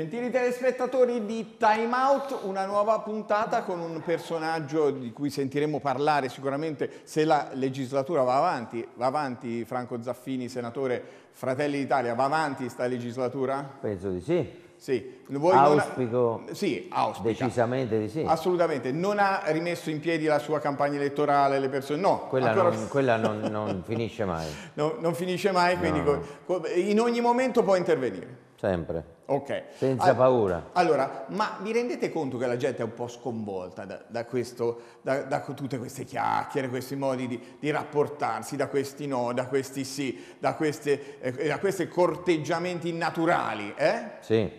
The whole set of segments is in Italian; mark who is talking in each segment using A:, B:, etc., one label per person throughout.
A: Gentili telespettatori di Time Out, una nuova puntata con un personaggio di cui sentiremo parlare sicuramente se la legislatura va avanti. Va avanti Franco Zaffini, senatore Fratelli d'Italia, va avanti sta legislatura?
B: Penso di sì.
A: Sì.
B: Voi auspico
A: ha... sì, auspica.
B: decisamente di sì.
A: Assolutamente. Non ha rimesso in piedi la sua campagna elettorale, le persone... No.
B: Quella, ancora... non, quella non, non, finisce mai.
A: No, non finisce mai, quindi no. in ogni momento può intervenire.
B: Sempre.
A: Ok.
B: Senza paura.
A: Allora, ma vi rendete conto che la gente è un po' sconvolta da, da, questo, da, da tutte queste chiacchiere, questi modi di, di, rapportarsi, da questi no, da questi sì, da, queste, eh, da questi corteggiamenti naturali? Eh?
B: Sì,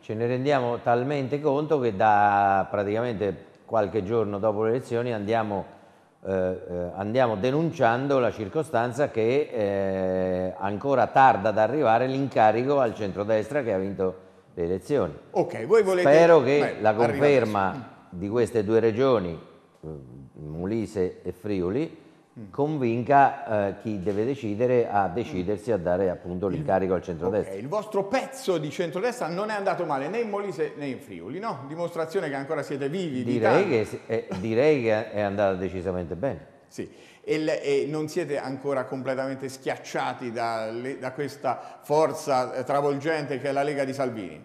B: ce ne rendiamo talmente conto che da praticamente qualche giorno dopo le elezioni andiamo andiamo denunciando la circostanza che eh, ancora tarda ad arrivare l'incarico al centrodestra che ha vinto le elezioni.
A: Okay, volete...
B: Spero che Beh, la conferma di queste due regioni, eh, Mulise e Friuli, convinca eh, chi deve decidere a decidersi a dare appunto l'incarico al centrodestra.
A: Okay, il vostro pezzo di centrodestra non è andato male né in Molise né in Friuli, no? Dimostrazione che ancora siete vivi.
B: Direi, che è, direi che è andata decisamente bene.
A: Sì, e, e, non siete ancora completamente schiacciati da, da questa forza eh, travolgente che è la Lega di Salvini?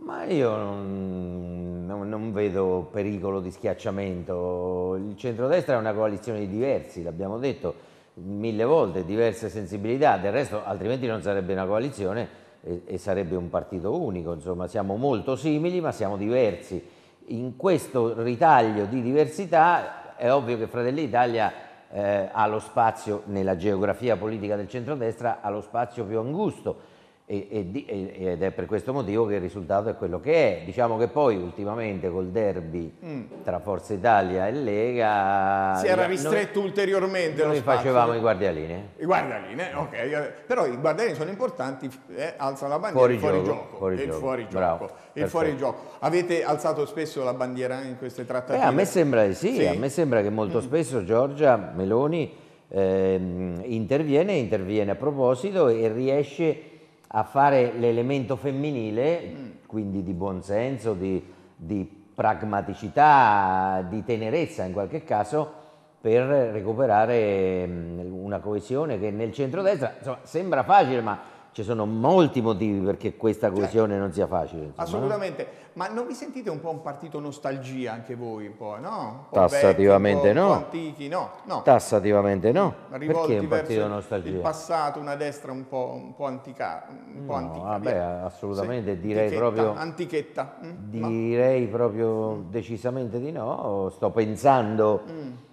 B: Ma io non, non, non, vedo pericolo di schiacciamento. Il centrodestra è una coalizione di diversi, l'abbiamo detto mille volte, diverse sensibilità, del resto altrimenti non sarebbe una coalizione e, e sarebbe un partito unico. Insomma, siamo molto simili ma siamo diversi. In questo ritaglio di diversità è ovvio che Fratelli d'Italia eh, ha lo spazio, nella geografia politica del centrodestra, ha lo spazio più angusto ed è per questo motivo che il risultato è quello che è. Diciamo che poi ultimamente col derby mm. tra Forza Italia e Lega
A: si era ristretto noi, ulteriormente
B: noi facevamo i guardialini.
A: Eh. I guardialini, ok, però i guardialini sono importanti, eh, alzano la bandiera, fuori, fuori gioco, fuori il gioco. fuori gioco. Bravo, il fuori gioco. Avete alzato spesso la bandiera in queste trattative?
B: Eh, a me sembra di sì, sì, a me sembra che molto mm. spesso Giorgia Meloni eh, interviene, interviene a proposito e riesce a fare l'elemento femminile, mm. quindi di buonsenso, di, di pragmaticità, di tenerezza in qualche caso, per recuperare mm, una coesione che nel centro-destra sembra facile, ma ci sono molti motivi perché questa coesione certo. non sia facile.
A: Insomma, Assolutamente, no? ma non vi sentite un po' un partito nostalgia anche voi? Un po', no?
B: Un po Tassativamente
A: vecchio,
B: no.
A: Un po' antichi, no? no.
B: Tassativamente no. Rivolti perché un partito nostalgia?
A: Il passato, una destra un po', un po antica. Un po
B: no, antica vabbè, via. assolutamente, sì. direi
A: antichetta,
B: proprio...
A: Antichetta.
B: Mm? Direi no. proprio decisamente di no. Sto pensando... Mm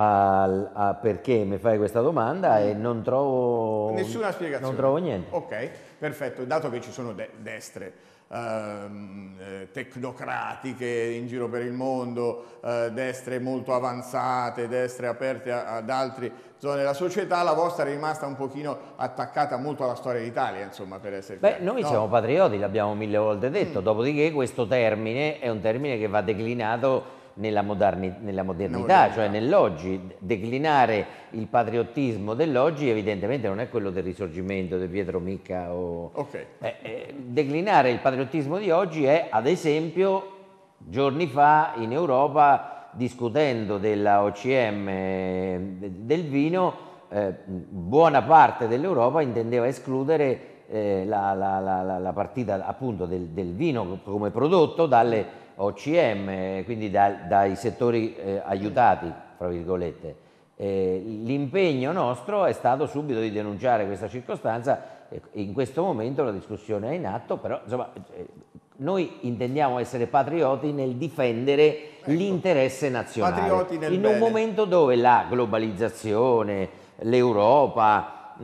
B: a, a perché mi fai questa domanda e non trovo
A: nessuna spiegazione.
B: Non trovo niente.
A: Ok, perfetto. Dato che ci sono de destre ehm, eh, tecnocratiche in giro per il mondo, eh, destre molto avanzate, destre aperte a, ad altre zone della società, la vostra è rimasta un pochino attaccata molto alla storia d'Italia, insomma, per essere
B: Beh, noi no? siamo patrioti, l'abbiamo mille volte detto, mm. dopodiché questo termine è un termine che va declinato nella, moderni, nella modernità, cioè nell'oggi. Declinare il patriottismo dell'oggi evidentemente non è quello del risorgimento, di Pietro Micca. O...
A: Okay.
B: Eh, eh, declinare il patriottismo di oggi è, ad esempio, giorni fa in Europa, discutendo della OCM del vino, eh, buona parte dell'Europa intendeva escludere eh, la, la, la, la, partita appunto del, del, vino come prodotto dalle OCM, quindi da, dai settori eh, aiutati, fra virgolette. Eh, l'impegno nostro è stato subito di denunciare questa circostanza in questo momento la discussione è in atto, però insomma, eh, noi intendiamo essere patrioti nel difendere ecco, l'interesse nazionale in
A: bene.
B: un momento dove la globalizzazione, l'Europa,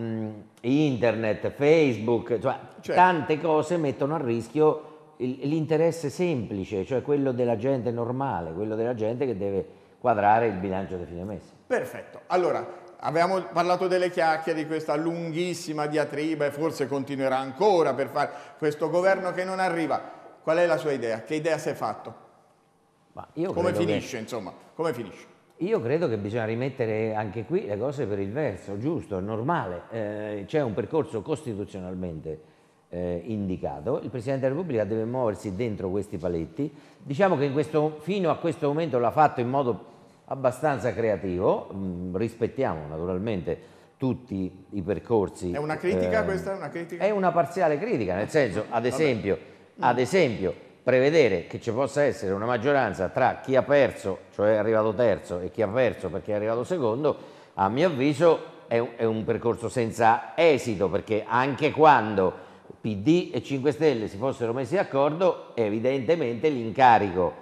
B: internet, Facebook, cioè, certo. tante cose mettono a rischio l'interesse semplice, cioè quello della gente normale, quello della gente che deve quadrare il bilancio di fine mese.
A: Perfetto. Allora, abbiamo parlato delle chiacchiere di questa lunghissima diatriba e forse continuerà ancora per fare questo governo che non arriva. Qual è la sua idea? Che idea si è fatto? Come finisce,
B: che...
A: insomma? Come finisce?
B: Io credo che bisogna rimettere anche qui le cose per il verso, giusto, normale. Eh, c'è un percorso costituzionalmente eh, indicato, il Presidente della Repubblica deve muoversi dentro questi paletti. Diciamo che questo, fino a questo momento l'ha fatto in modo abbastanza creativo, mm, rispettiamo naturalmente tutti i percorsi.
A: È una critica eh, questa? Una critica?
B: È una parziale critica, nel senso, ad esempio, ad esempio, prevedere che ci possa essere una maggioranza tra chi ha perso, cioè è arrivato terzo, e chi ha perso perché è arrivato secondo, a mio avviso è un, è un percorso senza esito, perché anche quando PD e 5 Stelle si fossero messi d'accordo, evidentemente l'incarico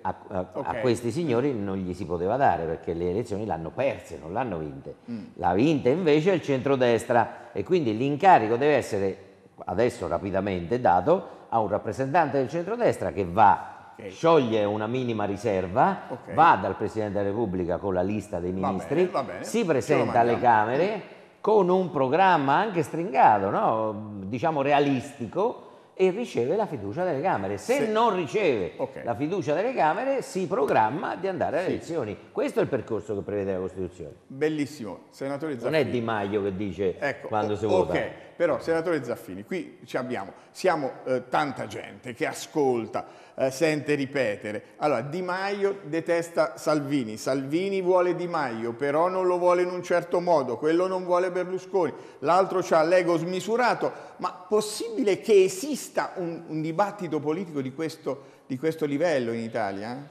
B: a, a, okay. a, questi signori non gli si poteva dare perché le elezioni l'hanno perse, non l'hanno vinte. Mm. L'ha vinta invece il centrodestra e quindi l'incarico deve essere adesso rapidamente dato a un rappresentante del centrodestra che va, okay. scioglie una minima riserva, okay. va dal Presidente della Repubblica con la lista dei ministri, va bene, va bene. si presenta alle Camere con un programma anche stringato, no? diciamo realistico, e riceve la fiducia delle Camere. Se sì. non riceve okay. la fiducia delle Camere si programma di andare alle sì. elezioni. Questo è il percorso che prevede la Costituzione.
A: Bellissimo, senatore Zaffini.
B: Non è Di Maio che dice ecco, quando si vota.
A: Ok, però senatore Zaffini, qui ci abbiamo, siamo eh, tanta gente che ascolta, eh, sente ripetere. Allora, Di Maio detesta Salvini, Salvini vuole Di Maio, però non lo vuole in un certo modo, quello non vuole Berlusconi, l'altro ha l'ego smisurato, ma possibile che esista un, un dibattito politico di questo, di questo, livello in Italia?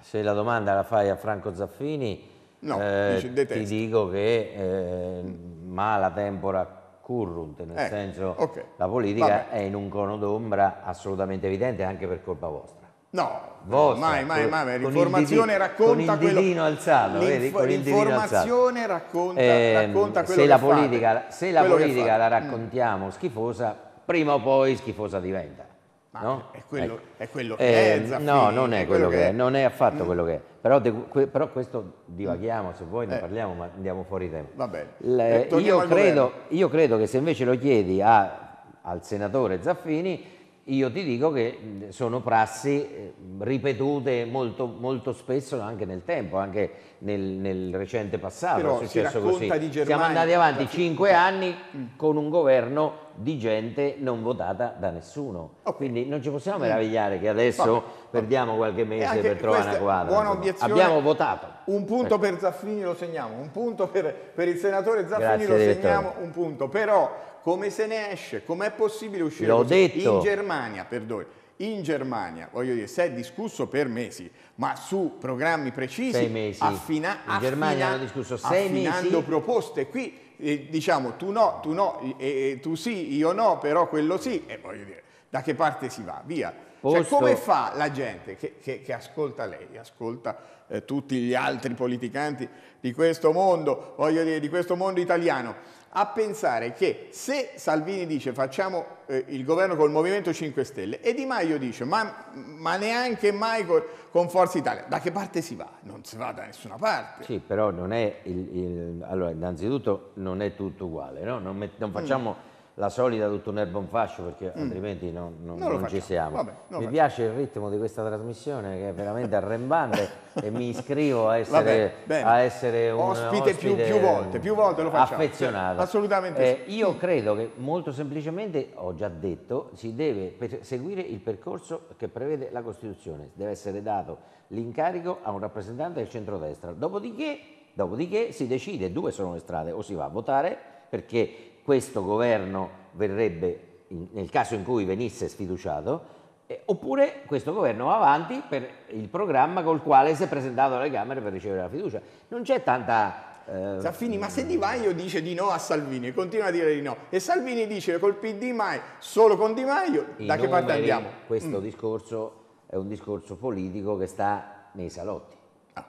B: Se la domanda la fai a Franco Zaffini, no, eh, ti dico che eh, mala tempora currunt, nel eh, senso okay. la politica Vabbè. è in un cono d'ombra assolutamente evidente anche per colpa vostra.
A: No, vostra, mai, mai, mai, l'informazione racconta
B: quello... Con il dilino alzato, vedi? Con
A: l'informazione racconta, eh, racconta quello
B: se
A: la
B: politica, fate, Se la politica la raccontiamo mm. schifosa, prima o poi schifosa diventa. No?
A: È, quello, ecco. è, quello, che eh, è, Zaffini,
B: No, non è, quello, che è, non è affatto mm. quello che è. Però, de, que, però questo divaghiamo, se vuoi ne eh. parliamo, ma andiamo fuori tempo.
A: Va bene.
B: Le, eh, io, credo, io, credo, che se invece lo chiedi a, al senatore Zaffini, io ti dico che sono prassi eh, ripetute molto, molto spesso anche nel tempo, anche nel, nel recente passato
A: Però è successo così. Germania,
B: Siamo andati avanti cinque anni mm. con un governo di gente non votata da nessuno. Okay. Quindi non ci possiamo meravigliare che adesso Vabbè. perdiamo qualche mese per trovare una quadra.
A: Buona obiezione.
B: Abbiamo votato.
A: Un punto ecco. per Zaffini lo segniamo, un punto per, per il senatore Zaffini Grazie, lo segniamo, un punto. Però come se ne esce? Com'è possibile uscire
B: L'ho detto.
A: in Germania, perdoni, in Germania, voglio dire, si è discusso per mesi, ma su programmi precisi,
B: sei mesi. Affina, in Germania hanno discusso sei mesi.
A: proposte. Qui eh, diciamo tu no, tu no, eh, tu sì, io no, però quello sì, e voglio dire, da che parte si va? Via. Cioè, come fa la gente che, che, che ascolta lei, ascolta eh, tutti gli altri politicanti di questo mondo, voglio dire, di questo mondo italiano, a pensare che se Salvini dice facciamo eh, il governo col Movimento 5 Stelle e Di Maio dice ma, ma neanche mai con, con, Forza Italia, da che parte si va? Non si va da nessuna parte.
B: Sì, però non è, il, il, allora innanzitutto non è tutto uguale, no? non, met, non, facciamo... Mm la solita tutto un erbo un fascio perché mm. altrimenti non, non, non, non ci siamo. Vabbè, Mi piace il ritmo di questa trasmissione che è veramente arrembante e mi iscrivo a essere, Vabbè, a essere un
A: ospite, ospite più, più, volte, più volte lo facciamo.
B: Affezionato.
A: Assolutamente
B: eh, sì. Io credo che molto semplicemente, ho già detto, si deve seguire il percorso che prevede la Costituzione. Deve essere dato l'incarico a un rappresentante del centrodestra. Dopodiché, dopodiché si decide, due sono le strade, o si va a votare perché questo governo verrebbe, nel caso in cui venisse sfiduciato, eh, oppure questo governo va avanti per il programma col quale si è presentato alle Camere per ricevere la fiducia. Non c'è tanta...
A: Eh, Zaffini, ma se Di Maio dice di no a Salvini continua a dire di no, e Salvini dice col PD mai, solo con Di Maio, da numeri, che parte andiamo?
B: Questo mm. discorso è un discorso politico che sta nei salotti. Ah,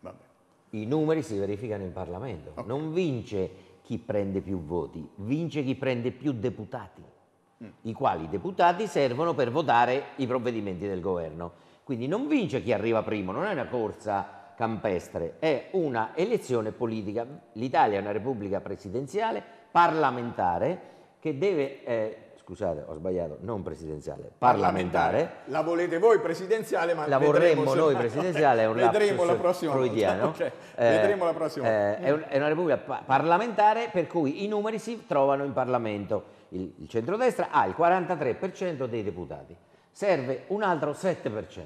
B: okay. I numeri si verificano in Parlamento, okay. non vince chi prende più voti, vince chi prende più deputati, mm. i quali deputati servono per votare i provvedimenti del governo. Quindi non vince chi arriva primo, non è una corsa campestre, è una elezione politica. L'Italia è una repubblica presidenziale, parlamentare, che deve eh, scusate, ho sbagliato, non presidenziale, parlamentare.
A: La volete voi presidenziale, ma
B: la vorremmo noi presidenziale, è un
A: vedremo la prossima
B: freudiano.
A: Okay. Eh, vedremo la prossima
B: eh, è, un, è, una repubblica parlamentare per cui i numeri si trovano in Parlamento. il, il centrodestra ha il 43% dei deputati, serve un altro 7%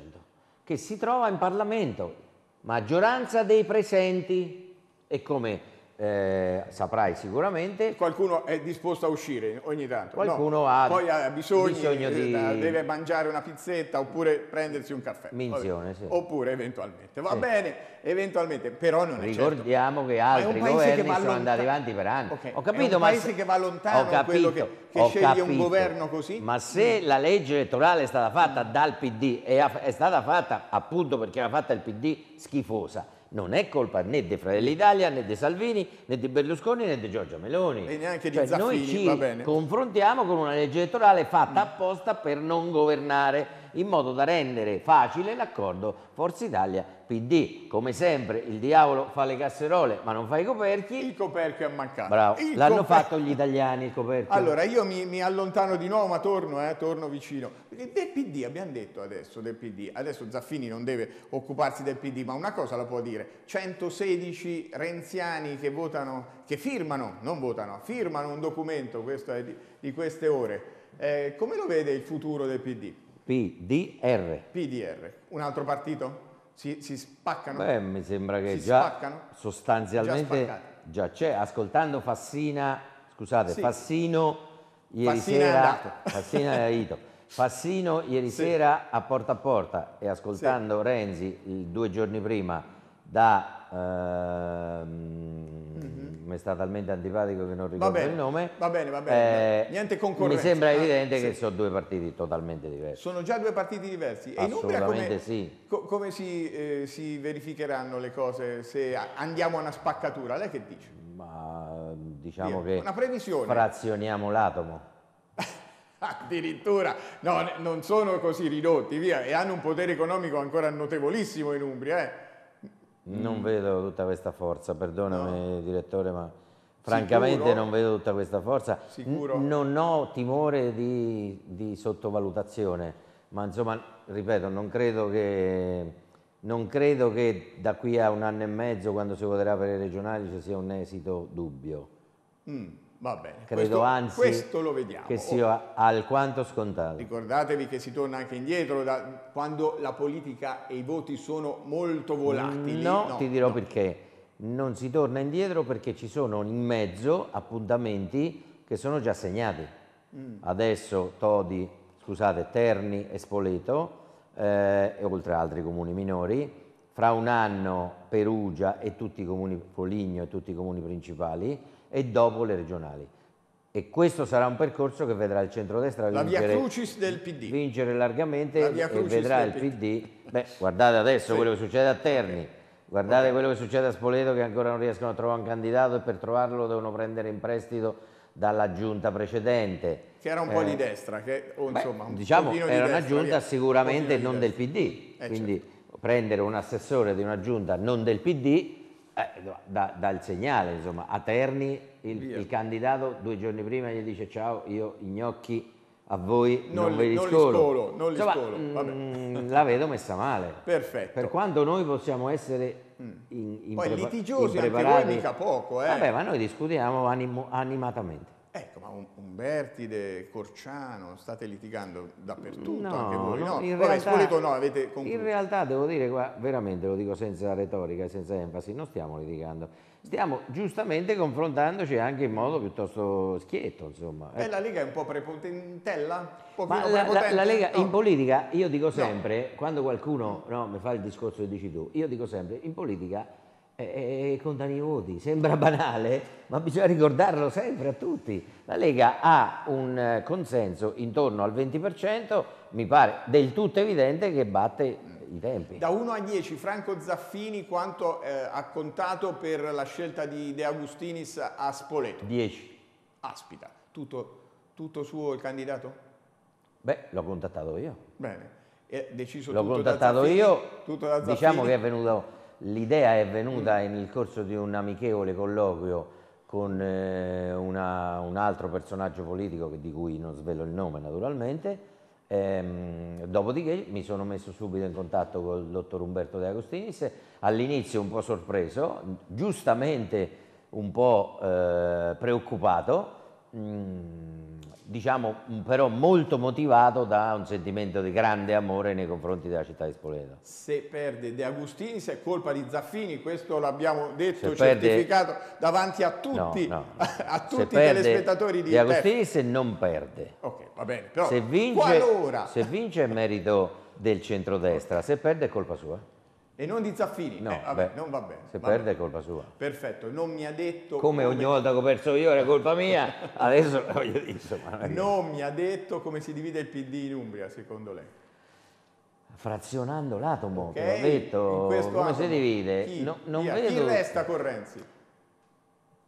B: che si trova in Parlamento, maggioranza dei presenti e come eh, saprai sicuramente.
A: Qualcuno è disposto a uscire ogni tanto.
B: Qualcuno
A: no,
B: ha
A: poi ha bisogno,
B: bisogno di...
A: Eh, deve mangiare una pizzetta oppure prendersi un caffè.
B: Minzione, sì.
A: Oppure eventualmente. Va sì. bene, eventualmente, però non è certo.
B: Ricordiamo che altri governi sono lontan... andati avanti per anni.
A: Okay.
B: Ho capito,
A: è un
B: ma
A: paese
B: se...
A: che va lontano
B: capito,
A: quello che, che sceglie
B: capito.
A: un governo così.
B: Ma se la legge elettorale è stata fatta dal PD e è stata fatta appunto perché era fatta il PD schifosa, non è colpa né di Fratelli d'Italia, né di Salvini, né di Berlusconi, né di Giorgia Meloni.
A: E neanche di
B: cioè,
A: Zaffini,
B: noi ci confrontiamo con una legge elettorale fatta apposta per non governare in modo da rendere facile l'accordo Forza Italia PD. Come sempre il diavolo fa le casserole ma non fa i coperchi.
A: Il coperchio è mancato.
B: Bravo, l'hanno
A: coper...
B: fatto gli italiani il coperchio.
A: Allora io mi, mi allontano di nuovo ma torno, eh, torno vicino. Perché del PD abbiamo detto adesso del PD, adesso Zaffini non deve occuparsi del PD ma una cosa la può dire, 116 renziani che votano, che firmano, non votano, firmano un documento, questo è di, di queste ore. Eh, come lo vede il futuro del PD?
B: PDR.
A: PDR. Un altro partito? Si, si spaccano?
B: Beh, mi sembra che
A: si
B: già
A: spaccano?
B: sostanzialmente
A: già,
B: già c'è. Ascoltando Fassina, scusate,
A: Sì.
B: Fassino ieri
A: Fassina
B: sera. Fassina è ido. Fassino ieri
A: Sì.
B: sera a porta a porta e ascoltando Renzi il- due giorni prima da ehm, mi sta talmente antipatico che non ricordo
A: bene,
B: il nome.
A: va bene, va bene.
B: Eh,
A: Niente
B: Mi
A: concorrenza.
B: sembra
A: Ah,
B: evidente
A: sì.
B: che sono due partiti totalmente diversi.
A: Sono già due partiti diversi. E in Umbria come,
B: sì.
A: co- come si, eh, si verificheranno le cose se andiamo a una spaccatura? Lei che dice?
B: Ma diciamo
A: Via.
B: che
A: Una previsione.
B: frazioniamo l'atomo.
A: Addirittura, no, non sono così ridotti, via, e hanno un potere economico ancora notevolissimo in Umbria. Eh.
B: Non vedo tutta questa forza, perdonami direttore, ma francamente
A: Sicuro?
B: non vedo tutta questa forza.
A: Sicuro?
B: N- non ho timore di, di sottovalutazione, ma insomma, ripeto, non credo, che, non credo che da qui a un anno e mezzo, quando si voterà per le regionali, ci sia un esito dubbio.
A: Mm, va bene.
B: Credo
A: questo,
B: anzi
A: questo lo vediamo.
B: che sia alquanto scontato.
A: Ricordatevi che si torna anche indietro da quando la politica e i voti sono molto volatili.
B: No, ti dirò
A: no.
B: perché. Non si torna indietro perché ci sono in mezzo appuntamenti che sono già segnati.
A: Mm.
B: Adesso Todi, scusate, Terni e Spoleto, eh, e oltre a altri comuni minori, fra un anno Perugia e tutti i comuni, Foligno e tutti i comuni principali, e dopo le regionali. E questo sarà un percorso che vedrà il centrodestra
A: La
B: vincere,
A: crucis del PD.
B: vincere largamente
A: La via
B: e vedrà il PD. Beh, guardate adesso
A: Sì.
B: quello che succede a Terni, guardate quello che succede a Spoleto che ancora non riescono a trovare un candidato e per trovarlo devono prendere in prestito dalla giunta precedente.
A: Che era un po'
B: Eh,
A: di destra, che, o
B: Beh,
A: insomma, un
B: diciamo
A: pochino di
B: era una
A: destra,
B: giunta
A: via.
B: sicuramente
A: Un
B: non del. PD,
A: Eh,
B: quindi prendere un assessore di una giunta non del PD eh, dà, dà il segnale, insomma, a Terni il, il candidato due giorni prima gli dice ciao, io gnocchi a voi non,
A: Non
B: ve
A: li-
B: li
A: non li
B: scolo.
A: scolo, non li
B: Insomma,
A: scolo, vabbè.
B: mm, la vedo messa male.
A: Perfetto.
B: Per quanto noi possiamo essere in, in
A: Poi litigiosi anche voi mica poco, eh.
B: Vabbè, ma noi discutiamo animo- animatamente.
A: Ecco, ma Un- Umbertide, Corciano, state litigando dappertutto,
B: No,
A: anche voi, no?
B: in
A: Vabbè,
B: realtà-
A: no.
B: In realtà devo dire, guarda, veramente lo dico senza retorica e senza enfasi, non stiamo litigando, stiamo giustamente confrontandoci anche in modo piuttosto schietto, insomma.
A: Eh,
B: ecco.
A: la Lega è un po' prepotentella? Un
B: Ma la, la- la Lega
A: No.
B: in politica, io dico sempre, quando qualcuno no, mi fa il discorso che dici tu, io dico sempre, in politica eh, eh, contano i voti, sembra banale, ma bisogna ricordarlo sempre a tutti. La Lega ha un eh, consenso intorno al 20%, mi pare del tutto evidente che batte i tempi.
A: Da 1 a 10, Franco Zaffini quanto eh, ha contato per la scelta di De Agustinis a Spoleto?
B: 10.
A: Aspita, tutto, tutto suo il candidato?
B: Beh, l'ho contattato io.
A: Bene, è deciso
B: L'ho
A: tutto da
B: contattato
A: Zaffini?
B: io,
A: Tutto da
B: diciamo che è venuto, l'idea è venuta nel corso di un amichevole colloquio con eh, una- un altro personaggio politico di cui non svelo il nome naturalmente, Ehm, dopodiché mi sono messo subito in contatto col dottor Umberto De Agostinis, all'inizio un po' sorpreso, giustamente un po' eh, preoccupato, diciamo, però molto motivato da un sentimento di grande amore nei confronti della città di Spoleto.
A: Se perde De Agustinis è colpa di Zaffini, questo l'abbiamo detto, Se certificato perde... davanti a tutti, no, no. a tutti i telespettatori di
B: De Agustinis non perde.
A: Ok, va bene, però
B: se vince, qualora... se vince è merito del centrodestra, se perde è colpa sua.
A: E non di Zaffini?
B: No,
A: eh,
B: vabbè, non va bene. Se
A: va
B: perde è colpa sua.
A: Perfetto, non mi ha detto...
B: Come, come... ogni volta che ho perso io era colpa mia, adesso voglio dire,
A: insomma... Non mi ha detto come si divide il PD in Umbria, secondo lei.
B: Frazionando l'atomo, okay. ho detto, come atomo. si divide?
A: Chi, no, non vedo... chi resta con Renzi?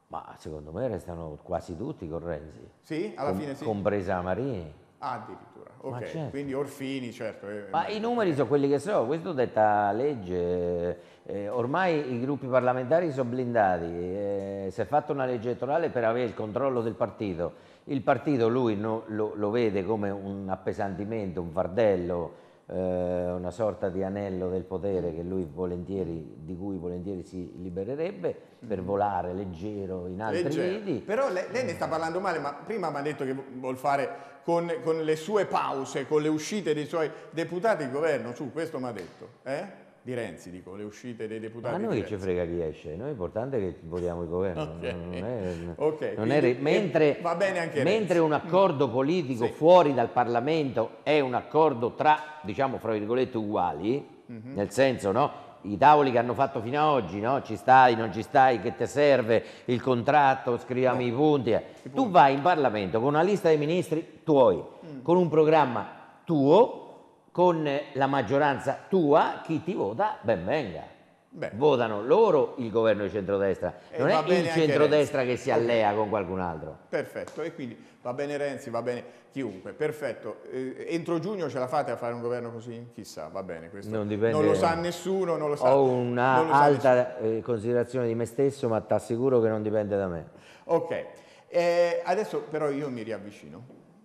B: Ma secondo me restano quasi tutti con Renzi.
A: Sì, alla Com fine sì.
B: Compresa Marini.
A: Ah, addirittura ok, certo. quindi Orfini, certo.
B: Eh, Ma i numeri sono quelli che sono, questo detta legge, eh, ormai i gruppi parlamentari sono blindati, eh, si è fatta una legge elettorale per avere il controllo del partito, il partito lui no, lo, lo, vede come un appesantimento, un fardello, eh, una sorta di anello del potere di cui volentieri si libererebbe per mm. volare leggero in altri leggero. lidi.
A: Però lei, lei, ne sta parlando male, ma prima mi ha detto che vuol fare con, con, le sue pause, con le uscite dei suoi deputati il governo, su questo mi ha detto. Eh? Di Renzi, dico, le uscite dei deputati.
B: Ma a noi
A: che
B: ci frega chi esce, noi l'importante è che votiamo il governo.
A: Okay.
B: Non è,
A: okay.
B: non è, mentre,
A: va bene anche
B: mentre un accordo politico sì. fuori dal Parlamento è un accordo tra, diciamo, fra virgolette, uguali, mm -hmm. nel senso, no? I tavoli che hanno fatto fino ad oggi, no? Ci stai, non ci stai, che ti serve il contratto, scriviamo no. i, punti. I punti. Tu vai in Parlamento con una lista dei ministri tuoi, mm. con un programma tuo, con la maggioranza tua, chi ti vota, ben venga. Beh. Votano loro il governo di centrodestra, e non è il centrodestra che si allea con qualcun altro.
A: Perfetto, e quindi va bene Renzi, va bene chiunque, perfetto. Eh, entro giugno ce la fate a fare un governo così? Chissà, va bene, questo non, dipende, non lo sa nessuno, non lo sa.
B: Ho una alta eh, considerazione di me stesso, ma ti assicuro che non dipende da me.
A: Ok, eh, adesso però io mi riavvicino,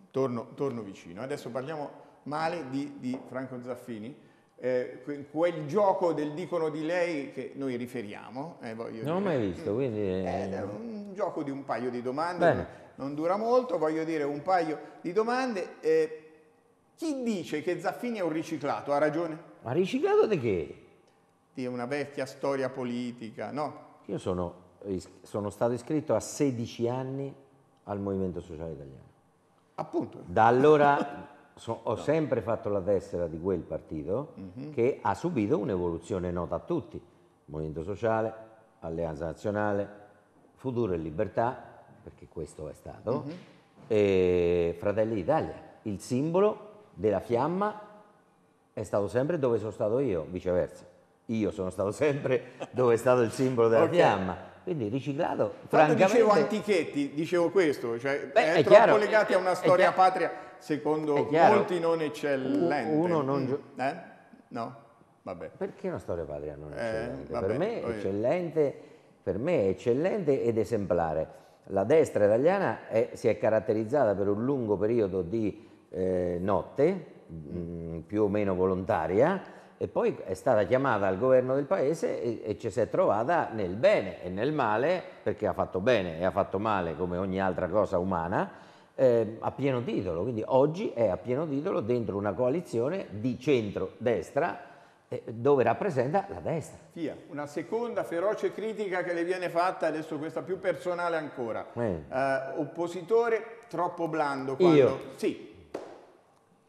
A: torno, torno vicino. Adesso parliamo male di, di Franco Zaffini, eh, quel gioco del dicono di lei che noi riferiamo. Eh,
B: non ho mai visto, quindi...
A: È... è un gioco di un paio di domande, Bene. non dura molto, voglio dire un paio di domande. Eh, chi dice che Zaffini è un riciclato ha ragione?
B: Ma riciclato di che?
A: Di una vecchia storia politica, no?
B: Io sono, sono stato iscritto a 16 anni al Movimento Sociale Italiano.
A: Appunto.
B: Da allora so, ho sempre fatto la tessera di quel partito. -huh. che ha subito un'evoluzione nota a tutti. Movimento Sociale, Alleanza Nazionale, Futuro e Libertà, perché questo è stato. -huh. e Fratelli d'Italia. Il simbolo della fiamma è stato sempre dove sono stato io, viceversa. Io sono stato sempre dove è stato il simbolo della okay. fiamma. Quindi riciclato,
A: Quando francamente... dicevo antichetti, dicevo questo, cioè Beh, è, è, troppo chiaro, legati a una storia patria secondo molti non eccellente.
B: Uno non...
A: Mm. Eh? No? Vabbè.
B: Perché una storia patria non eh, eccellente? Vabbè, per, me eccellente per me è eccellente ed esemplare. La destra italiana è, si è caratterizzata per un lungo periodo di eh, notte, mh, mm, più o meno volontaria, e poi è stata chiamata al governo del paese e, e, ci si è trovata nel bene e nel male, perché ha fatto bene e ha fatto male come ogni altra cosa umana, eh, a pieno titolo, quindi oggi è a pieno titolo dentro una coalizione di centro-destra eh, dove rappresenta la destra.
A: Fia, una seconda feroce critica che le viene fatta, adesso questa più personale ancora. Eh. Eh, oppositore troppo blando. Quando...
B: Io?
A: Sì.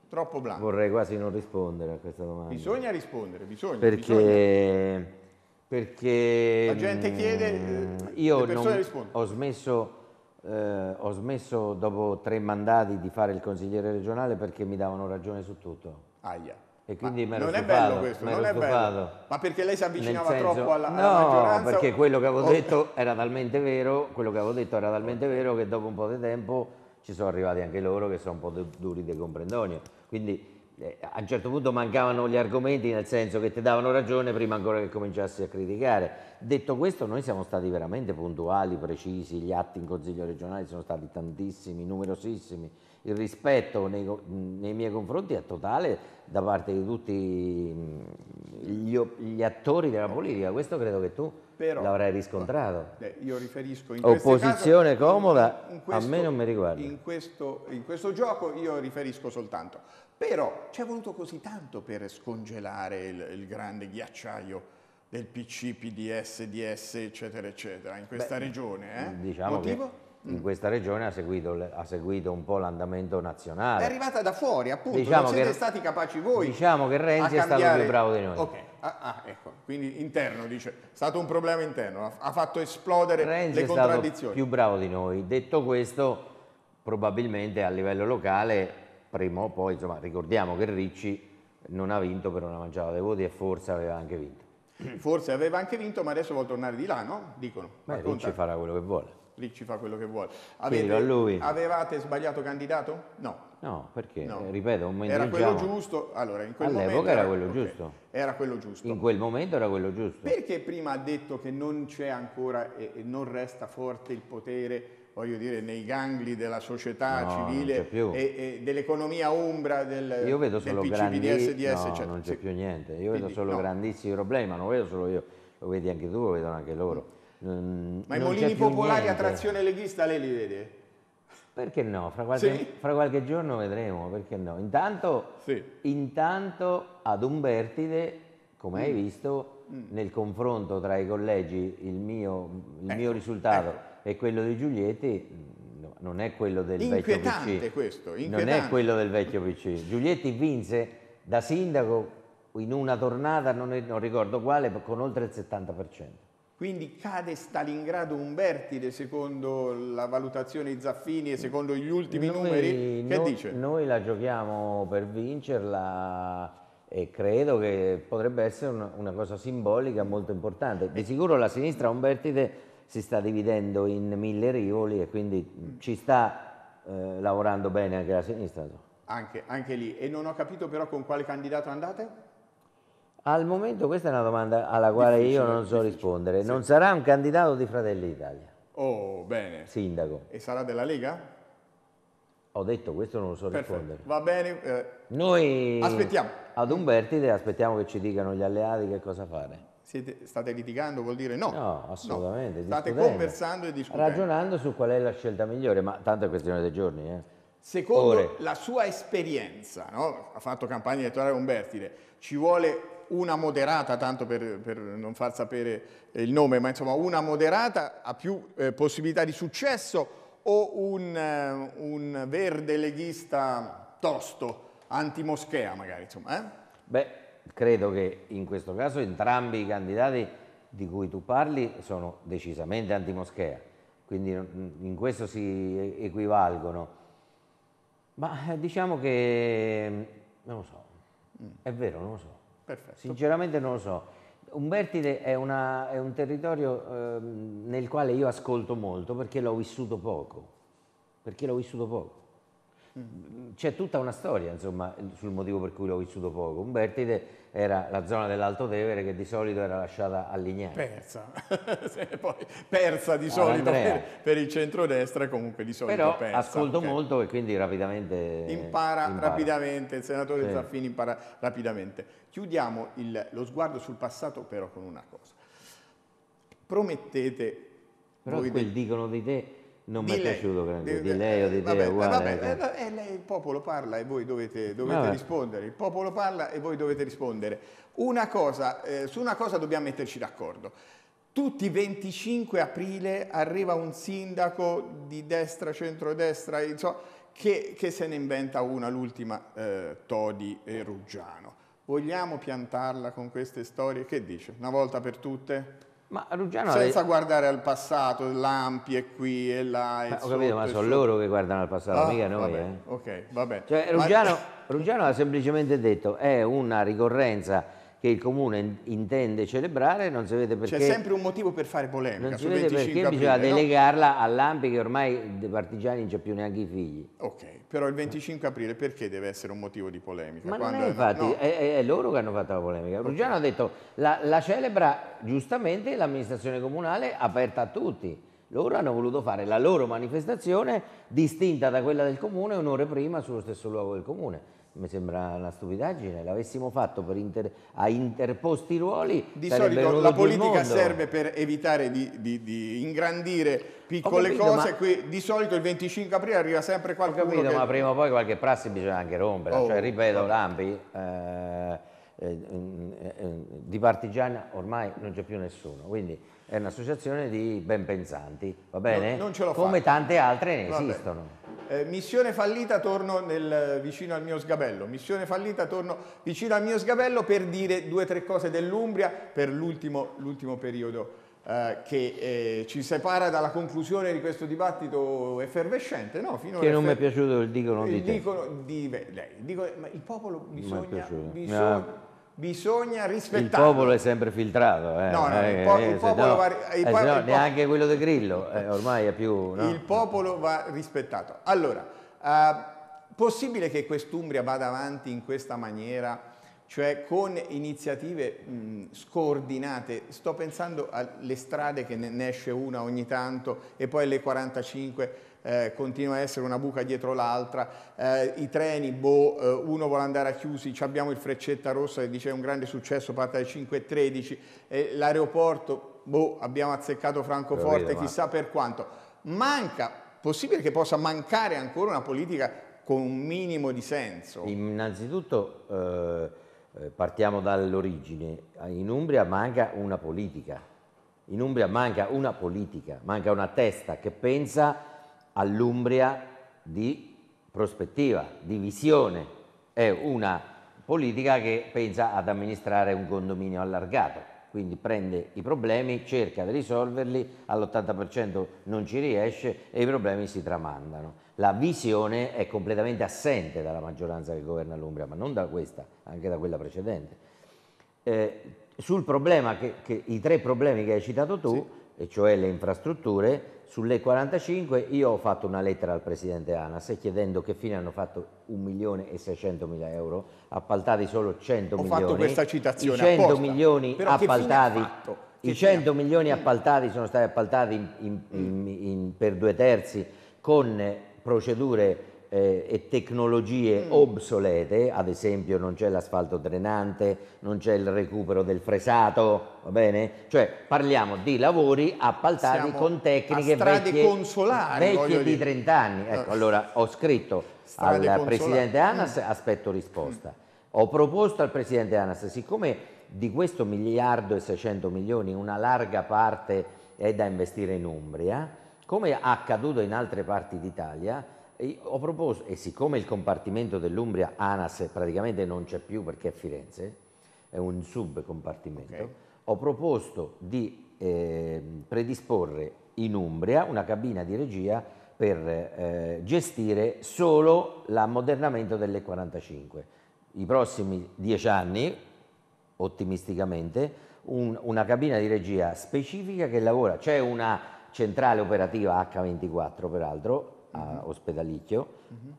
A: Troppo blando.
B: Vorrei quasi non rispondere a questa domanda.
A: Bisogna rispondere, bisogna.
B: Perché...
A: Bisogna.
B: Perché
A: la gente chiede,
B: mm, io non, ho smesso eh, ho smesso dopo tre mandati di fare il consigliere regionale perché mi davano ragione su tutto.
A: Aia.
B: E quindi
A: Ma
B: non
A: stufato, è bello questo, non è bello. Ma perché lei si avvicinava senso, troppo alla, alla
B: no,
A: maggioranza?
B: No, perché quello che avevo oh. detto era talmente vero, quello che avevo detto era talmente vero che dopo un po' di tempo ci sono arrivati anche loro che sono un po' duri di comprendonio. Quindi a un certo punto mancavano gli argomenti nel senso che ti davano ragione prima ancora che cominciassi a criticare. Detto questo noi siamo stati veramente puntuali, precisi, gli atti in Consiglio regionale sono stati tantissimi, numerosissimi, il rispetto nei, nei miei confronti è totale da parte di tutti gli, gli attori della politica, questo credo che tu l'avrai riscontrato.
A: Eh, io riferisco in questo
B: Opposizione
A: caso-
B: comoda,
A: in
B: a me non mi riguarda.
A: In questo, in questo gioco io riferisco soltanto. Però ci è voluto così tanto per scongelare il, il grande ghiacciaio del PC, PDS, DS, eccetera, eccetera, in questa regione. Eh?
B: Diciamo
A: Motivo?
B: che in questa regione ha seguito, ha seguito un po' l'andamento
A: È
B: nazionale.
A: arrivata da fuori, appunto,
B: Diciamo
A: non siete
B: che-
A: stati capaci voi.
B: diciamo che Renzi è stato più bravo di noi.
A: Ok, ah, ah, ecco, quindi interno dice, è stato un problema interno, ha, fatto esplodere
B: Renzi
A: le
B: è stato
A: contraddizioni.
B: più bravo di noi. Detto questo, probabilmente a livello locale, prima o poi, insomma, ricordiamo che Ricci non ha vinto per una mangiata dei voti e forse aveva anche vinto.
A: Forse aveva anche vinto, ma adesso vuole tornare di là, no? Dicono.
B: Beh. Ricci farà quello che vuole.
A: Ricci fa quello che vuole.
B: Chiedilo a lui.
A: Avevate sbagliato candidato? No.
B: No, perché,
A: no.
B: ripeto, un momento
A: Era quello
B: diciamo,
A: giusto. Allora, in quel
B: All'epoca
A: momento
B: era quello
A: ok,
B: giusto.
A: Era quello giusto.
B: in quel momento era quello giusto.
A: Perché prima ha detto che non c'è ancora e non resta forte il potere, voglio dire, nei gangli della società
B: No,
A: civile e, e dell'economia ombra del,
B: Io vedo
A: del
B: solo
A: PC,
B: grandi...
A: PDS, DS,
B: no,
A: eccetera.
B: non c'è
A: Sì.
B: più niente. Io vedo
A: Quindi,
B: solo
A: no.
B: grandissimi problemi, ma non vedo solo io. Lo vedi anche tu, lo vedono anche loro. Non-
A: Ma i molini popolari a trazione leghista lei li vede?
B: Perché no? Fra qualche,
A: Sì?
B: fra qualche giorno vedremo, perché no? Intanto,
A: Sì.
B: intanto ad Umbertide, come
A: Mm.
B: hai visto, nel confronto tra i collegi il mio, il mio
A: Ecco,
B: risultato e quello di Giulietti no, non è quello del vecchio
A: Inquietante
B: PC.
A: questo,
B: Non
A: inquietante.
B: è quello del vecchio PC. Giulietti vinse da sindaco in una tornata, non, non ricordo quale, con oltre il 70%.
A: Quindi cade Stalingrado Umbertide secondo la valutazione di Zaffini e secondo gli ultimi
B: Noi-
A: numeri? Che
B: noi-
A: dice?
B: Noi la giochiamo per vincerla e credo che potrebbe essere una, una cosa simbolica molto importante. Di sicuro la sinistra Umbertide si sta dividendo in mille rivoli e quindi ci sta eh, lavorando bene anche la sinistra.
A: Anche, anche lì. E non ho capito però con quale candidato andate?
B: Al momento questa è una domanda alla quale io
A: Difficile,
B: non so
A: difficile,
B: rispondere.
A: sì.
B: Non sarà un candidato di Fratelli d'Italia,
A: Oh, bene.
B: sindaco.
A: E sarà della Lega?
B: Ho detto questo non lo so
A: Perfetto.
B: rispondere.
A: Va bene. eh,
B: Noi
A: Aspettiamo.
B: ad Umbertide aspettiamo che ci dicano gli alleati che cosa fare.
A: Siete- state litigando? Vuol dire no?
B: No, assolutamente.
A: State
B: discutendo,
A: conversando e discutendo.
B: Ragionando su qual è la scelta migliore, ma tanto è questione dei giorni. eh.
A: Secondo
B: Ore.
A: la sua esperienza, no? ha fatto campagna elettorale Umbertide, ci vuole una moderata, tanto per, per non far sapere eh, il nome, ma insomma una moderata ha più eh, possibilità di successo o un, eh, un verde leghista tosto, anti-moschea magari, insomma, eh?
B: Beh, credo che in questo caso entrambi i candidati di cui tu parli sono decisamente antimoschea, quindi non- in questo si equivalgono. Ma eh, diciamo che non lo so, è vero, non lo so.
A: Perfetto.
B: Sinceramente non lo so. Umbertide è, una- è un territorio ehm, nel quale io ascolto molto perché l'ho vissuto poco, perché l'ho vissuto poco. C'è tutta una storia, insomma, sul motivo per cui l'ho vissuto poco. Umbertide era la zona dell'Alto Tevere che di solito era lasciata a.
A: Persa, poi persa di solito per, per il centrodestra, comunque di solito
B: Però
A: persa.
B: ascolto
A: ok.
B: molto e quindi rapidamente
A: impara, rapidamente, il senatore
B: Sì.
A: Zaffini impara rapidamente. Chiudiamo il- lo sguardo sul passato però con una cosa. Promettete...
B: Però quel dicono di te non mi è piaciuto granché,
A: Di-
B: di lei o di te
A: vabbè,
B: è uguale.
A: vabbè,
B: perché-
A: eh, eh, lei- il popolo parla e voi dovete, dovete
B: Vabbè.
A: rispondere. Il popolo parla e voi dovete rispondere. Una cosa, eh, su una cosa dobbiamo metterci d'accordo. Tutti i 25 aprile arriva un sindaco di destra, centrodestra, insomma, che, che se ne inventa una, l'ultima, eh, Todi e Ruggiano. Vogliamo piantarla con queste storie? Che dice? Una volta per tutte?
B: Ma Ruggiano...
A: Senza guardare al passato, l'ampi è qui e là. E
B: Ma ho capito, ma sono
A: sotto.
B: loro che guardano al passato,
A: Ah,
B: mica noi.
A: vabbè,
B: eh.
A: Ok, va bene.
B: Cioè,
A: Ma-
B: Ruggiano, Ruggiano ha semplicemente detto è una ricorrenza che il comune in- intende celebrare, non si vede perché,
A: C'è sempre un motivo per fare polemica
B: non si vede
A: 25
B: perché bisogna
A: aprile, no?
B: delegarla all'Ampi che ormai dei partigiani non c'è più neanche i figli.
A: Ok, però il 25 aprile perché deve essere un motivo di polemica?
B: Ma non è infatti,
A: no.
B: è, è- è loro che hanno fatto la polemica. Ruggiano ha detto la, la celebra giustamente l'amministrazione comunale aperta a tutti. Loro hanno voluto fare la loro manifestazione distinta da quella del comune un'ora prima sullo stesso luogo del comune. Mi sembra una stupidaggine, l'avessimo fatto inter, a interposti ruoli.
A: Di solito la politica serve per evitare di, di, di ingrandire piccole capito, cose, qui, di solito il 25 aprile arriva sempre qualcuno.
B: Ho capito,
A: che...
B: ma prima o poi qualche prassi bisogna anche rompere, oh, cioè ripeto, Lampi, eh, eh, eh, di partigiani ormai non c'è più nessuno, quindi è un'associazione di ben pensanti, va bene?
A: No, Come
B: fatto. tante altre ne va esistono.
A: Eh, missione fallita, torno nel, vicino al mio sgabello. Missione fallita, torno vicino al mio sgabello per dire due o tre cose dell'Umbria per l'ultimo, periodo eh, che eh, ci separa dalla conclusione di questo dibattito effervescente. No?
B: Fino che non mi è piaciuto il dicono di.
A: Dicono di, beh, dico, ma il popolo bisogna... bisogna bisogna rispettare.
B: Il popolo è sempre filtrato. Eh.
A: No, no, il, po il popolo no,
B: va... Il, eh, no, neanche quello di Grillo, eh, ormai è più... No?
A: Il popolo va rispettato. Allora, uh, possibile che quest'Umbria vada avanti in questa maniera, cioè con iniziative mh, scordinate? Sto pensando alle strade che ne esce una ogni tanto e poi alle 45 eh, continua a essere una buca dietro l'altra, eh, i treni, boh, eh, uno vuole andare a Chiusi, abbiamo il Freccetta Rossa che dice è un grande successo, parte alle 5.13, l'aeroporto, boh, abbiamo azzeccato Francoforte, vedo, chissà ma... per quanto. Manca, possibile che possa mancare ancora una politica con un minimo di senso?
B: Innanzitutto eh, eh, partiamo dall'origine, in Umbria manca una politica, in Umbria manca una politica, manca una testa che pensa all'Umbria di prospettiva, di visione. È una politica che pensa ad amministrare un condominio allargato, quindi prende i problemi, cerca di risolverli, all'80% non ci riesce e i problemi si tramandano. La visione è completamente assente dalla maggioranza che governa l'Umbria, ma non da questa, anche da quella precedente. Eh, sul problema, che, che, i tre problemi che hai citato tu, sì. e cioè le infrastrutture, sulle 45 io ho fatto una lettera al Presidente ANAS chiedendo che fine hanno fatto 1 milione e 600 mila euro, appaltati solo 100
A: ho
B: milioni.
A: Ho fatto questa citazione
B: I 100
A: apposta.
B: milioni appaltati, i 100 milioni appaltati sono stati appaltati in, in, in, per due terzi con procedure eh, e tecnologie mm. obsolete, ad esempio non c'è l'asfalto drenante, non c'è il recupero del fresato, va bene? Cioè parliamo di lavori appaltati Siamo con tecniche vecchie, vecchie di 30 anni. Ecco, allora ho scritto strade al consolari. Presidente ANAS, mm. aspetto risposta. Mm. Ho proposto al Presidente ANAS, siccome di questo miliardo e 600 milioni una larga parte è da investire in Umbria, come accaduto in altre parti d'Italia, ho proposto, e siccome il compartimento dell'Umbria ANAS praticamente non c'è più perché è Firenze, è un subcompartimento, okay. ho proposto di eh, predisporre in Umbria una cabina di regia per eh, gestire solo l'ammodernamento delle 45. I prossimi dieci anni, ottimisticamente, un, una cabina di regia specifica che lavora, c'è una centrale operativa H24 peraltro, a Ospedalicchio,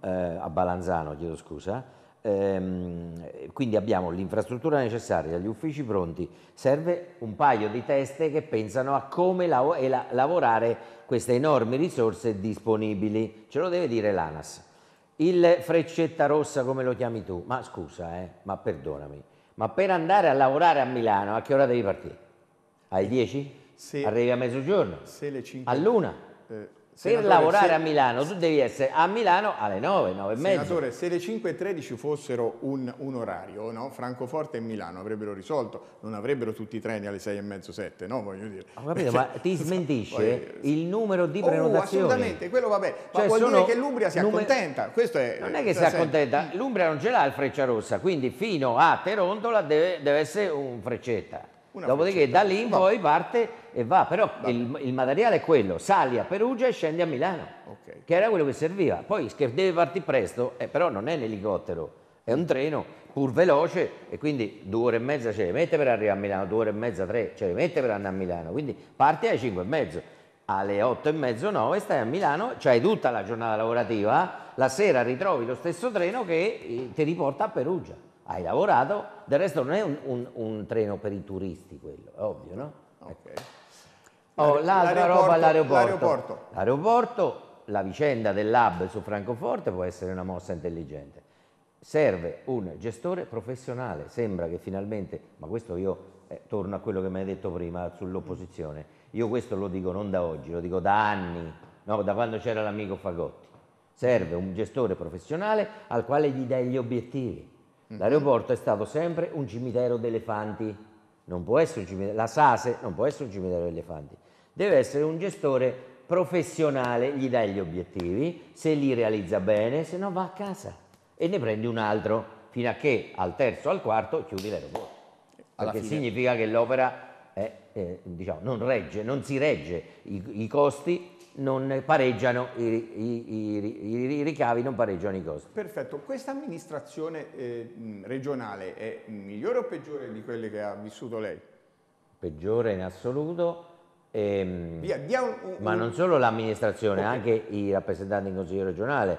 B: eh, a Balanzano, chiedo scusa. Ehm, quindi abbiamo l'infrastruttura necessaria, gli uffici pronti, serve un paio di teste che pensano a come lav- la- lavorare queste enormi risorse disponibili, ce lo deve dire l'ANAS. Il freccetta rossa come lo chiami tu? Ma scusa, eh, ma perdonami, ma per andare a lavorare a Milano a che ora devi partire? Alle 10? Se, Arrivi a mezzogiorno?
A: Se le 5.
B: All'una? Eh, per lavorare se... a Milano tu devi essere a Milano alle 9, 9 e mezza.
A: Senatore, se le 5.13 fossero un, un orario, no? Francoforte e Milano avrebbero risolto, non avrebbero tutti i treni alle 6 e mezzo, 7, no? Voglio dire.
B: Ho capito, ma ti smentisce il numero di oh, prenotazioni?
A: Assolutamente, quello vabbè, cioè, ma vuol dire che l'Umbria si numer... accontenta. Questo è,
B: non è che si accontenta, l'Umbria non ce l'ha il Freccia Rossa, quindi fino a Terontola deve, deve essere un Freccetta. Una Dopodiché da lì in poi parte e va, però il, il, materiale è quello, sali a Perugia e scendi a Milano, okay. che era quello che serviva. Poi che deve partire presto, eh, però non è un elicottero, è un treno pur veloce e quindi due ore e mezza ce le mette per arrivare a Milano, due ore e mezza, tre, ce le mette per andare a Milano, quindi parti alle cinque e mezzo, alle otto e mezzo, nove stai a Milano, c'hai tutta la giornata lavorativa, la sera ritrovi lo stesso treno che eh, ti riporta a Perugia hai lavorato, del resto non è un, un, un treno per i turisti quello, è ovvio, no? Okay. Oh, l'altra roba all'aeroporto. L'aeroporto, la vicenda dell'hub su Francoforte può essere una mossa intelligente. serve un gestore professionale. Sembra che finalmente, ma questo io eh, torno a quello che mi hai detto prima sull'opposizione, io questo lo dico non da oggi, lo dico da anni, no? da quando c'era l'amico Fagotti. Serve un gestore professionale al quale gli dai gli obiettivi. Mhm. L'aeroporto è stato sempre un cimitero di elefanti, non può essere un cimitero, la SASE non può essere un cimitero di elefanti, deve essere un gestore professionale, gli dai gli obiettivi, se li realizza bene, se no va a casa e ne prendi un altro fino a che al terzo al quarto chiudi l'aeroporto. Perché fine. significa che l'opera è, eh, diciamo, non regge, non si regge, I, i costi non pareggiano, i, i, i, ricavi non pareggiano i costi.
A: Perfetto, questa amministrazione eh, regionale è migliore o peggiore di quelle che ha vissuto lei?
B: Peggiore in assoluto, ehm, via, via un, un, ma non solo l'amministrazione, okay. anche i rappresentanti in Consiglio regionale.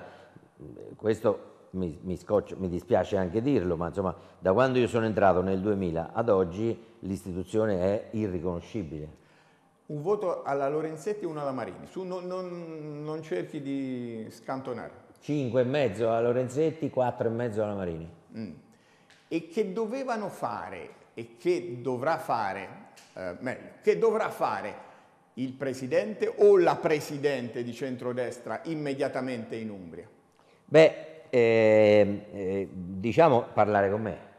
B: Questo mi, mi, scoccio, mi dispiace anche dirlo, ma insomma da quando io sono entrato nel 2000 ad oggi l'istituzione è irriconoscibile.
A: Un voto alla Lorenzetti e uno alla Marini, Su, non, non, non, cerchi di scantonare.
B: 5 e mezzo alla Lorenzetti, 4 e mezzo alla Marini. Mm.
A: E che dovevano fare e che dovrà fare, eh, meglio, che dovrà fare il presidente o la presidente di centrodestra immediatamente in Umbria?
B: Beh, eh, eh, diciamo parlare con me.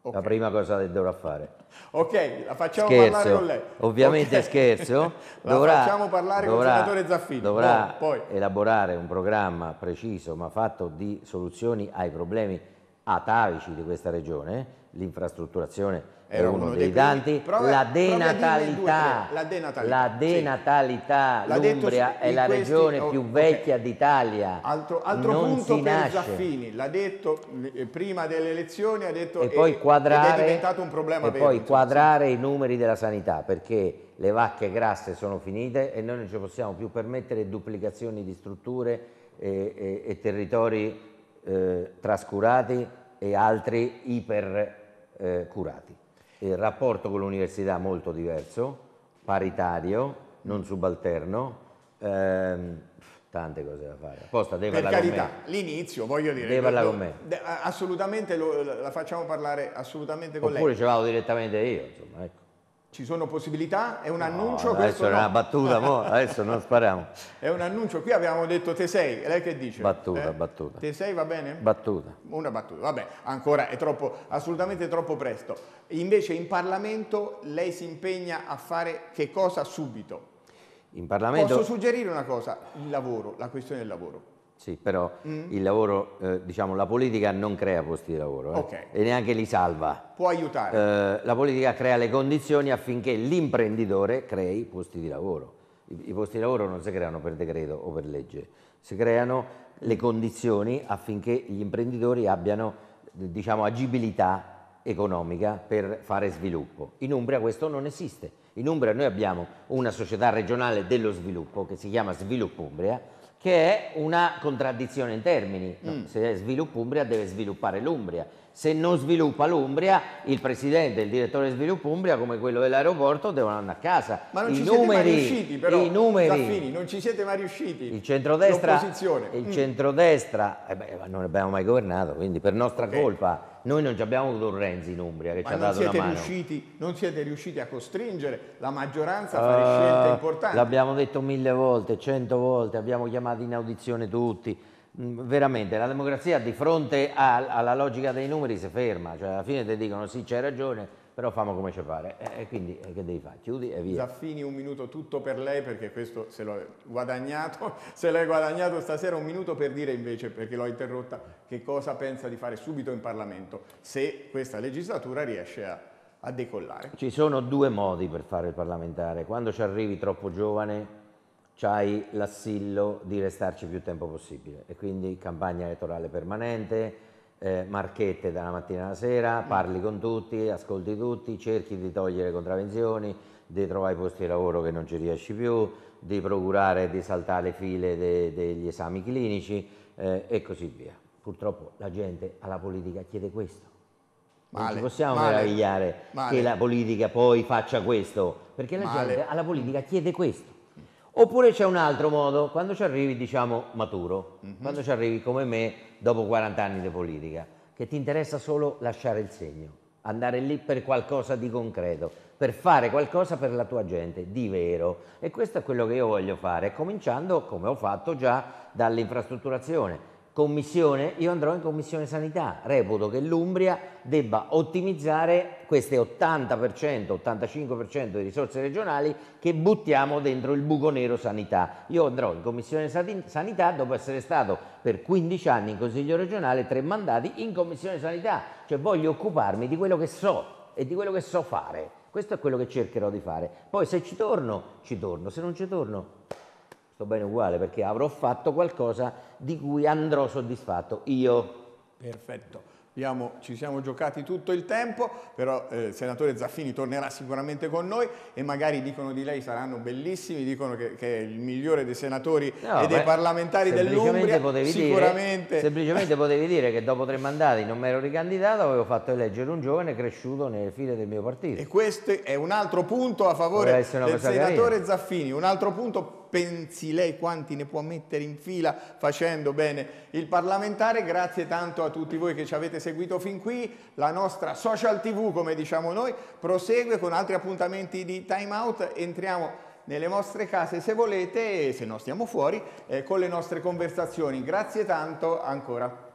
B: Okay. La prima cosa che dovrà fare.
A: Ok, la facciamo scherzo. parlare con lei.
B: Ovviamente okay. scherzo.
A: la dovrà, facciamo parlare dovrà, con il senatore Zaffini.
B: Dovrà no, elaborare un programma preciso ma fatto di soluzioni ai problemi atavici di questa regione, l'infrastrutturazione era uno, uno dei, dei tanti, prova, la, denatalità, la denatalità, la denatalità, sì. l'Umbria è la questi, regione oh, più vecchia okay. d'Italia.
A: Altro, altro punto per nasce. Zaffini, l'ha detto eh, prima delle elezioni, ha detto
B: e poi quadrare,
A: è diventato un problema
B: e
A: vero.
B: poi quadrare i numeri della sanità perché le vacche grasse sono finite e noi non ci possiamo più permettere duplicazioni di strutture e, e, e territori eh, trascurati e altri iper eh, curati il rapporto con l'università molto diverso, paritario, non subalterno, ehm, tante cose da fare.
A: Apposta, per carità, l'inizio, voglio dire.
B: Deve parlare con me.
A: Assolutamente, lo, la facciamo parlare assolutamente con
B: Oppure
A: lei.
B: Oppure ci vado direttamente io, insomma, ecco.
A: Ci sono possibilità? È un annuncio?
B: No, adesso è una battuta, mo, adesso non spariamo.
A: È un annuncio, qui abbiamo detto te sei, lei che dice?
B: Battuta, eh? battuta.
A: Te sei va bene?
B: Battuta.
A: Una battuta, vabbè, ancora è troppo, assolutamente troppo presto. Invece in Parlamento lei si impegna a fare che cosa subito?
B: In Parlamento...
A: Posso suggerire una cosa, il lavoro, la questione del lavoro.
B: Sì, però mm. il lavoro, eh, diciamo, la politica non crea posti di lavoro eh, okay. e neanche li salva.
A: Può aiutare.
B: Eh, la politica crea le condizioni affinché l'imprenditore crei posti di lavoro. I, I, posti di lavoro non si creano per decreto o per legge, si creano le condizioni affinché gli imprenditori abbiano, diciamo, agibilità economica per fare sviluppo. In Umbria questo non esiste. In Umbria noi abbiamo una società regionale dello sviluppo che si chiama Sviluppo Umbria, che è una contraddizione in termini. Mm. Se è sviluppo Umbria deve sviluppare l'Umbria. Se non sviluppa l'Umbria, il presidente e il direttore di sviluppo Umbria, come quello dell'aeroporto, devono andare a casa.
A: Ma non I ci numeri, siete mai riusciti, però, i numeri, Zaffini, non ci siete mai riusciti.
B: Il centrodestra, il mm. centrodestra eh beh, non abbiamo mai governato, quindi per nostra okay. colpa noi non abbiamo avuto un Renzi in Umbria che Ma ci ha dato una mano.
A: Riusciti, non siete riusciti a costringere la maggioranza a fare uh, scelte importanti?
B: L'abbiamo detto mille volte, cento volte, abbiamo chiamato in audizione tutti. Mm, veramente, la democrazia di fronte a, alla logica dei numeri si ferma, cioè alla fine ti dicono sì c'hai ragione, però famo come ci pare. E quindi che devi fare? Chiudi e via.
A: Zaffini un minuto tutto per lei perché questo se l'ho guadagnato, se l'hai guadagnato stasera un minuto per dire invece, perché l'ho interrotta, che cosa pensa di fare subito in Parlamento se questa legislatura riesce a, a decollare.
B: Ci sono due modi per fare il parlamentare. Quando ci arrivi troppo giovane c'hai l'assillo di restarci più tempo possibile e quindi campagna elettorale permanente, eh, marchette dalla mattina alla sera, parli con tutti, ascolti tutti, cerchi di togliere contravvenzioni, di trovare posti di lavoro che non ci riesci più, di procurare di saltare le file de, degli esami clinici eh, e così via. Purtroppo la gente alla politica chiede questo. Non male, ci possiamo male, meravigliare male. che la politica poi faccia questo, perché la gente alla politica chiede questo. Oppure c'è un altro modo, quando ci arrivi diciamo maturo, mm-hmm. quando ci arrivi come me dopo 40 anni di politica, che ti interessa solo lasciare il segno, andare lì per qualcosa di concreto, per fare qualcosa per la tua gente, di vero. E questo è quello che io voglio fare, cominciando, come ho fatto già, dall'infrastrutturazione commissione, io andrò in commissione sanità, reputo che l'Umbria debba ottimizzare queste 80%, 85% di risorse regionali che buttiamo dentro il buco nero sanità. Io andrò in commissione sanità dopo essere stato per 15 anni in consiglio regionale, tre mandati in commissione sanità, cioè voglio occuparmi di quello che so e di quello che so fare. Questo è quello che cercherò di fare. Poi se ci torno, ci torno, se non ci torno sto bene uguale perché avrò fatto qualcosa di cui andrò soddisfatto io.
A: Perfetto. Abbiamo, ci siamo giocati tutto il tempo, però eh, il senatore Zaffini tornerà sicuramente con noi e magari dicono di lei saranno bellissimi, dicono che, che è il migliore dei senatori no, e dei beh, parlamentari dell'Umbria, sicuramente...
B: Dire, semplicemente potevi dire che dopo tre mandati non mi ero ricandidato, avevo fatto eleggere un giovane cresciuto nelle file del mio partito.
A: E questo è un altro punto a favore del senatore carina. Zaffini, un altro punto pensi lei quanti ne può mettere in fila facendo bene il parlamentare. Grazie tanto a tutti voi che ci avete seguito fin qui. La nostra social tv, come diciamo noi, prosegue con altri appuntamenti di time out. Entriamo nelle vostre case se volete e se no stiamo fuori eh, con le nostre conversazioni. Grazie tanto ancora.